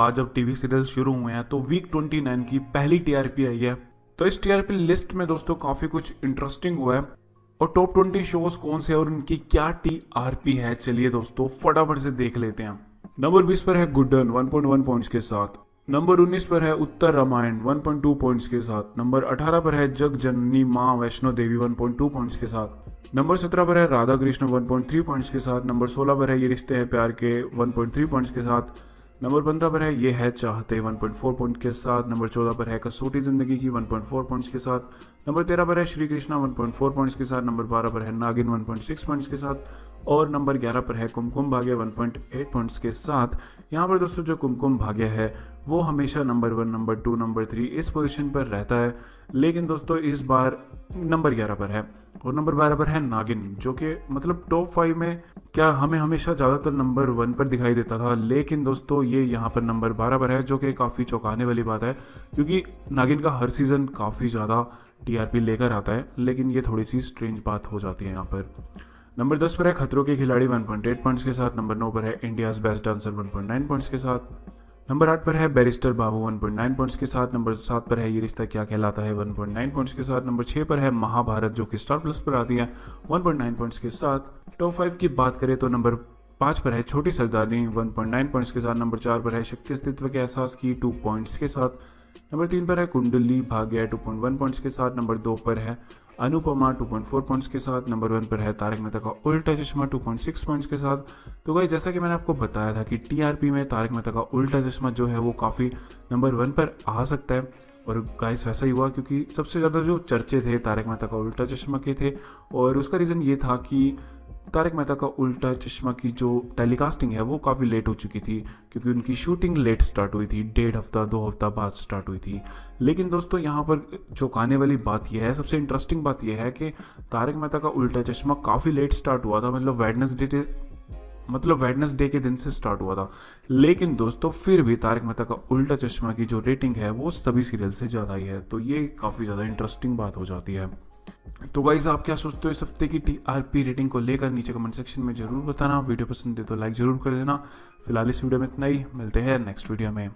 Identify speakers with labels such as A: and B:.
A: आज अब TV serial शुरू हुए हैं तो वीक 29 की पहली टीआरपी आई है। तो इस टीआरपी लिस्ट में दोस्तों काफ़ी कुछ इंटरेस्टिंग हुआ है। और टॉप 20 शोज़ कौन से और उनकी क्या टीआरपी है? चलिए दोस्तों, फटाफट से देख लेते हैं। नंबर 20 पर है गुड्डन 1.1 पॉइंट्स के साथ। नंबर 19 पर है उत्तर रामायण 1.2 पॉइंट्स के साथ। नंबर 18 पर है जग जननी माँ वैष्णो देवी 1.2 पॉइंट्स के साथ। नंबर 17 पर है राधा कृष्ण 1.3 पॉइंट्स के साथ। नंबर 16 पर है ये रिश्ते हैं प्यार के 1.3 पॉइंट्स के साथ। नंबर पंद्रह पर है, ये है चाहते 1.4 पॉइंट के साथ। नंबर चौदह पर है, कसौटी ज़िंदगी की 1.4 पॉइंट्स के साथ। नंबर तेरह पर है श्री कृष्णा 1.4 पॉइंट्स के साथ। नंबर बारह पर है, नागिन 1.6 पॉइंट्स के साथ। और नंबर ग्यारह पर है, कुमकुम भाग्य 1.8 पॉइंट्स के साथ। यहाँ पर दोस्तों, जो कुमकुम भाग्य है, वो हमेशा number one, number two, number three इस पोजिशन पर रहता है। लेकिन दोस्तों, इस बार नंबर ग्यारह पर है। और नंबर बारह पर है नागिन, जो कि मतलब टॉप फाइव में क्या हमें हमेशा ज़्यादातर नंबर वन पर दिखाई देता था। लेकिन दोस्तों, ये यहाँ पर नंबर बारह पर है, जो कि काफ़ी चौंकाने वाली बात है, क्योंकि नागिन का हर सीज़न काफ़ी ज़्यादा टीआरपी लेकर आता है, लेकिन ये थोड़ी सी स्ट्रेंज बात हो जाती है यहाँ पर। नंबर दस पर है खतरों के खिलाड़ी 1.8 पॉइंट्स के साथ। नंबर नौ पर है इंडियाज बेस्ट डांसर 1.9 पॉइंट्स के साथ। नंबर आठ पर है बैरिस्टर बाबू 1.9 पॉइंट्स के साथ। नंबर सात पर है ये रिश्ता क्या कहलाता है 1.9 पॉइंट्स के साथ। नंबर छह पर है महाभारत, जो कि स्टार प्लस पर आती है 1.9 पॉइंट्स के साथ। टॉप फाइव की बात करें तो नंबर पाँच पर है छोटी सरदारनी 1.9 पॉइंट्स के साथ। नंबर चार पर है शक्ति अस्तित्व के एहसास की, टू पॉइंट्स के साथ। नंबर तीन पर है कुंडली, भाग्य 2.1 पॉइंट्स के साथ, नंबर दो पर है अनुपमा 2.4 पॉइंट्स के साथ, नंबर वन पर है तारक मेहता का उल्टा चश्मा 2.6 पॉइंट्स के साथ। तो भाई जैसा कि मैंने आपको बताया था कि टीआरपी में तारक मेहता का उल्टा चश्मा जो है वो काफ़ी नंबर वन पर आ सकता है। और गाइस वैसा ही हुआ क्योंकि सबसे ज़्यादा जो चर्चे थे, तारक मेहता का उल्टा चश्मा के थे। और उसका रीज़न ये था कि तारक मेहता का उल्टा चश्मा की जो टेलीकास्टिंग है, वो काफ़ी लेट हो चुकी थी, क्योंकि उनकी शूटिंग लेट स्टार्ट हुई थी, डेढ़ हफ़्ता, दो हफ़्ता बाद स्टार्ट हुई थी। लेकिन दोस्तों, यहाँ पर चौंकाने वाली बात यह है, सबसे इंटरेस्टिंग बात यह है कि तारक मेहता का उल्टा चश्मा काफ़ी लेट स्टार्ट हुआ था मतलब वेडनेसडे मतलब वेडनेसडे के दिन से स्टार्ट हुआ था। लेकिन दोस्तों, फिर भी तारक मेहता का उल्टा चश्मा की जो रेटिंग है, वो सभी सीरियल से ज़्यादा ही है तो ये काफ़ी ज़्यादा इंटरेस्टिंग बात हो जाती है। तो वाइज आप क्या सोचते हो इस हफ़्ते की टी आर पी रेटिंग को लेकर? नीचे कमेंट सेक्शन में ज़रूर बताना। वीडियो पसंद है तो लाइक ज़रूर कर देना। फ़िलहाल इस वीडियो में इतना ही। मिलते हैं नेक्स्ट वीडियो में।